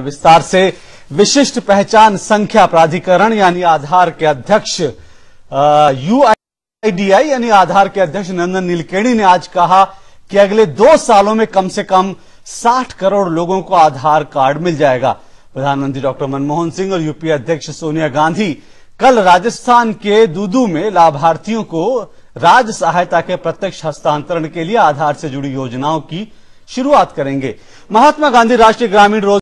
विस्तार से विशिष्ट पहचान संख्या प्राधिकरण, यानी आधार के अध्यक्ष यूआईडीआई यानी आधार के अध्यक्ष नंदन नीलकेणी ने आज कहा कि अगले दो सालों में कम से कम 60 करोड़ लोगों को आधार कार्ड मिल जाएगा। प्रधानमंत्री डॉक्टर मनमोहन सिंह और यूपीए अध्यक्ष सोनिया गांधी कल राजस्थान के दूदू में लाभार्थियों को राज सहायता के प्रत्यक्ष हस्तांतरण के लिए आधार से जुड़ी योजनाओं की शुरुआत करेंगे। महात्मा गांधी राष्ट्रीय ग्रामीण रोज